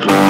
people.